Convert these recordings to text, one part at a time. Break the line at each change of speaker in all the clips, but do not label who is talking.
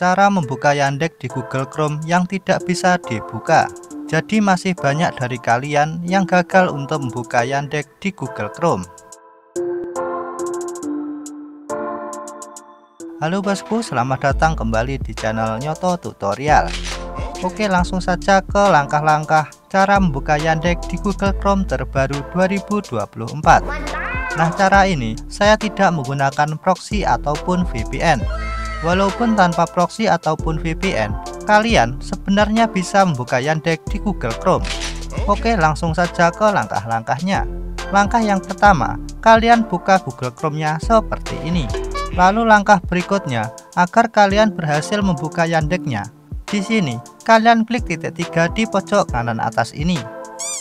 cara membuka Yandex di Google Chrome yang tidak bisa dibuka. Jadi masih banyak dari kalian yang gagal untuk membuka Yandex di Google Chrome. Halo bosku, selamat datang kembali di channel Nyoto Tutorial. Oke, langsung saja ke langkah-langkah cara membuka Yandex di Google Chrome terbaru 2024. Nah cara ini saya tidak menggunakan proxy ataupun VPN Walaupun tanpa proxy ataupun VPN, kalian sebenarnya bisa membuka Yandex di Google Chrome. Oke, langsung saja ke langkah-langkahnya. Langkah yang pertama, kalian buka Google Chrome-nya seperti ini. Lalu langkah berikutnya, agar kalian berhasil membuka Yandex-nya. Di sini, kalian klik titik tiga di pojok kanan atas ini.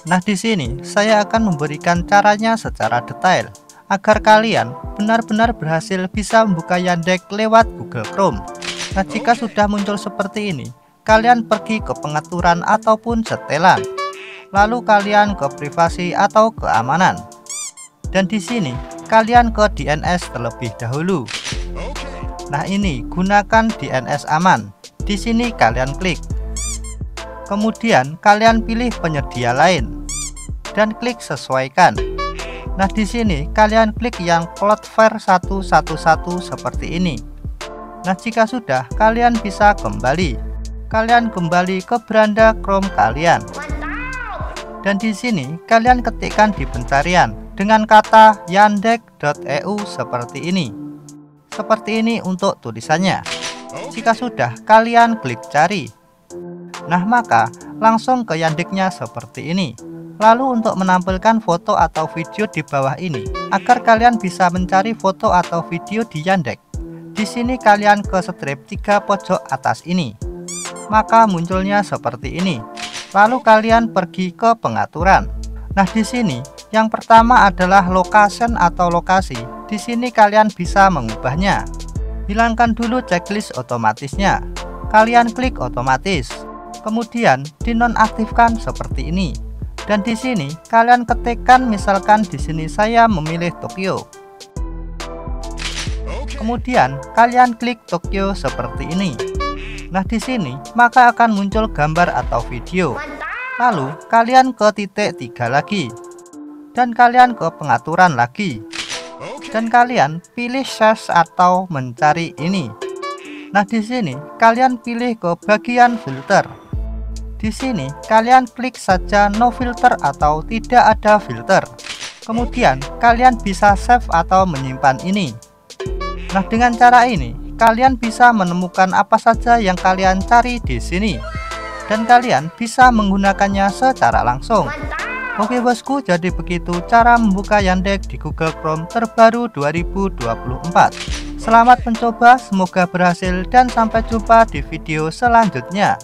Nah, di sini saya akan memberikan caranya secara detail agar kalian benar-benar berhasil bisa membuka Yandex lewat Google Chrome. Nah, jika sudah muncul seperti ini, kalian pergi ke pengaturan ataupun setelan. Lalu kalian ke privasi atau keamanan. Dan di sini kalian ke DNS terlebih dahulu. Nah, ini gunakan DNS aman. Di sini kalian klik. Kemudian kalian pilih penyedia lain dan klik sesuaikan. Nah, di sini kalian klik yang Cloudflare 111 seperti ini. Nah, jika sudah, kalian bisa kembali. Kalian kembali ke beranda Chrome kalian. Dan di sini kalian ketikkan di pencarian dengan kata yandex.eu seperti ini. Seperti ini untuk tulisannya. Jika sudah, kalian klik cari. Nah, maka langsung ke Yandexnya seperti ini. Lalu untuk menampilkan foto atau video di bawah ini, agar kalian bisa mencari foto atau video di Yandex. Di sini kalian ke strip 3 pojok atas ini. Maka munculnya seperti ini. Lalu kalian pergi ke pengaturan. Nah, di sini yang pertama adalah location atau lokasi. Di sini kalian bisa mengubahnya. Hilangkan dulu checklist otomatisnya. Kalian klik otomatis. Kemudian dinonaktifkan seperti ini. Dan di sini kalian ketikkan misalkan di sini saya memilih Tokyo. Kemudian kalian klik Tokyo seperti ini. Nah, di sini maka akan muncul gambar atau video. Lalu kalian ke titik tiga lagi. Dan kalian ke pengaturan lagi. Dan kalian pilih search atau mencari ini. Nah, di sini kalian pilih ke bagian filter. Di sini kalian klik saja no filter atau tidak ada filter. Kemudian kalian bisa save atau menyimpan ini. Nah, dengan cara ini kalian bisa menemukan apa saja yang kalian cari di sini. Dan kalian bisa menggunakannya secara langsung. Oke bosku, jadi begitu cara membuka Yandex di Google Chrome terbaru 2024. Selamat mencoba, semoga berhasil dan sampai jumpa di video selanjutnya.